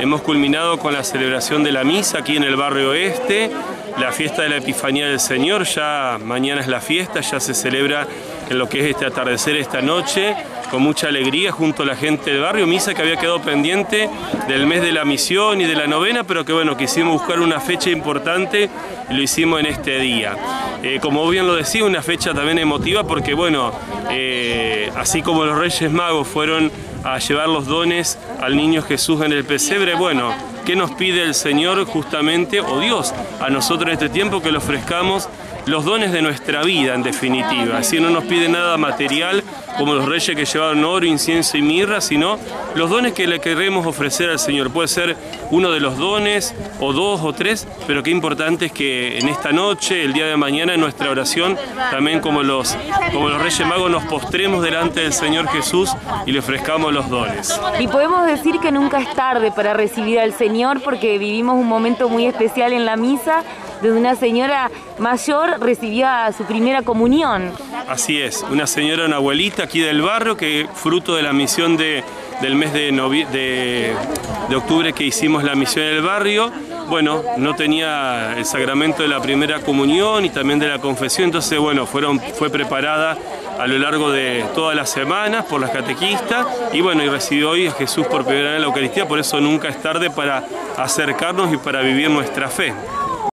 hemos culminado con la celebración de la misa aquí en el barrio Oeste, la fiesta de la Epifanía del Señor, ya mañana es la fiesta, ya se celebra en lo que es este atardecer esta noche, con mucha alegría junto a la gente del barrio, misa que había quedado pendiente del mes de la misión y de la novena, pero que bueno, quisimos buscar una fecha importante y lo hicimos en este día. Eh, como bien lo decía, una fecha también emotiva porque bueno, eh, así como los Reyes Magos fueron a llevar los dones al niño Jesús en el pesebre, bueno, ¿qué nos pide el Señor justamente, o Dios, a nosotros en este tiempo que le ofrezcamos los dones de nuestra vida en definitiva? Así no nos pide nada material como los reyes que llevaron oro, incienso y mirra, sino los dones que le queremos ofrecer al Señor. Puede ser uno de los dones, o dos o tres, pero qué importante es que en esta noche, el día de mañana, en nuestra oración, también como los, como los Reyes Magos, nos postremos delante del Señor Jesús y le ofrezcamos los dones. Y podemos decir que nunca es tarde para recibir al Señor porque vivimos un momento muy especial en la misa donde una señora mayor recibía su primera comunión. Así es, una señora, una abuelita aquí del barrio que fruto de la misión de, del mes de, octubre que hicimos la misión en el barrio, bueno, no tenía el sacramento de la primera comunión y también de la confesión, entonces bueno, fue preparada a lo largo de todas las semanas por las catequistas y bueno, y recibió hoy a Jesús por primera vez en la Eucaristía, por eso nunca es tarde para acercarnos y para vivir nuestra fe.